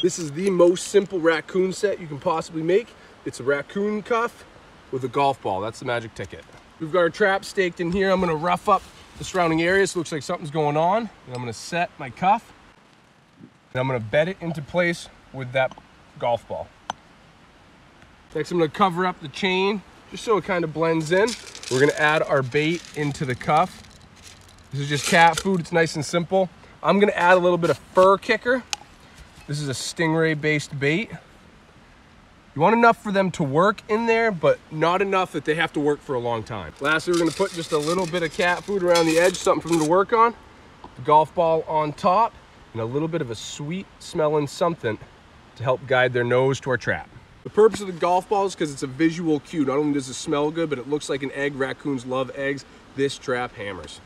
This is the most simple raccoon set you can possibly make. It's a raccoon cuff with a golf ball. That's the magic ticket. We've got our trap staked in here. I'm gonna rough up the surrounding areas. So looks like something's going on. And I'm gonna set my cuff. And I'm gonna bed it into place with that golf ball. Next, I'm gonna cover up the chain just so it kind of blends in. We're gonna add our bait into the cuff. This is just cat food, it's nice and simple. I'm gonna add a little bit of fur kicker. This is a stingray based bait. You want enough for them to work in there, but not enough that they have to work for a long time. Lastly, we're gonna put just a little bit of cat food around the edge, something for them to work on. The golf ball on top, and a little bit of a sweet smelling something to help guide their nose to our trap. The purpose of the golf ball is because it's a visual cue. Not only does it smell good, but it looks like an egg. Raccoons love eggs. This trap hammers.